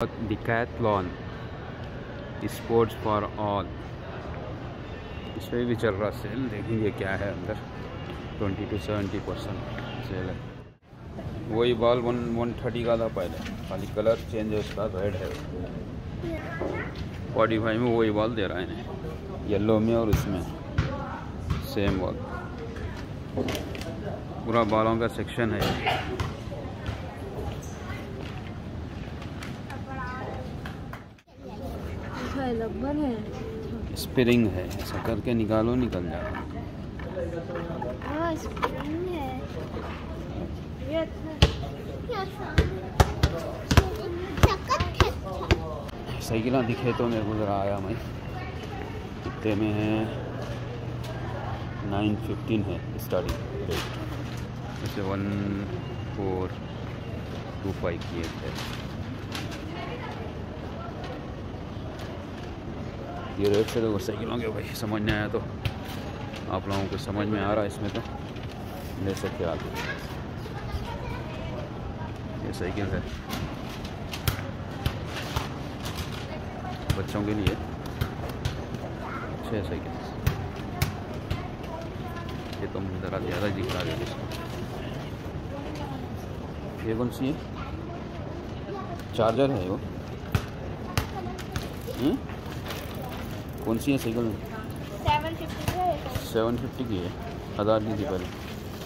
Decathlon sports for all इस पर भी चल रहा सेल देखेंगे क्या है अंदर। Twenty to seventy percent sale है। वही बॉल वन वन थर्टी का था पहले। खाली कलर चेंज है, उसका रेड है। फोर्टी फाइव में वही बॉल दे रहा है इन्हें। येलो में और उसमें सेम बॉल पूरा बॉलों का सेक्शन है रबर है। स्प्रिंग है ऐसा करके निकालो निकल जाएगा हाँ स्प्रिंग है। साइकिल दिखे तो मैं को ज़रा आया मैं। कितने में है? नाइन फिफ्टीन है स्टार्टिंग रेट जैसे वन फोर टू फाइव की है ये रेट से तो साइकिलों के भाई समझ नहीं आया तो। आप लोगों को समझ में आ रहा है इसमें तो। ले सकते आगे। ये साइकिल है। बच्चों के लिए। अच्छे साइकिल ये तो मुझे ज़रा ज़्यादा दिख रहा है इसको। ये कौन सी है? चार्जर है वो। हुँ? कौन सी है साइकिल सेवन फिफ्टी की है। हज़ार की थी पहले।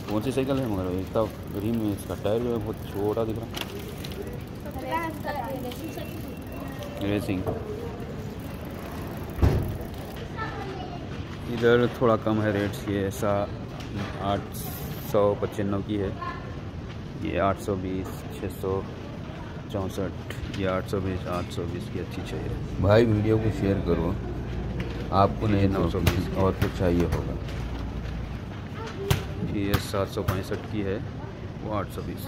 कौन सी साइकिल है मगर? इतना रिम में इसका टायर जो है बहुत छोटा दिख रहा है। रेसिंग इधर थोड़ा कम है रेट्स ये ऐसा आठ सौ पचानवे की है। ये आठ सौ बीस छः सौ चौंसठ ये आठ सौ बीस आठ सौ बीस की अच्छी चाहिए। भाई वीडियो को शेयर करो। आपको नहीं नौ सौ बीस और कुछ चाहिए होगा। ये सात सौ पैंसठ की है, वो आठ सौ बीस।